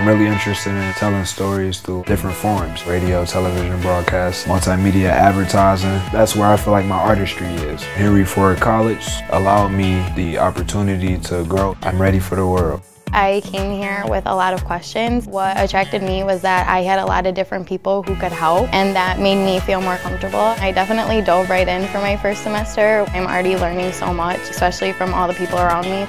I'm really interested in telling stories through different forms radio, television, broadcast, multimedia, advertising. That's where I feel like my artistry is. Henry Ford College allowed me the opportunity to grow. I'm ready for the world. I came here with a lot of questions. What attracted me was that I had a lot of different people who could help and that made me feel more comfortable. I definitely dove right in for my first semester. I'm already learning so much, especially from all the people around me.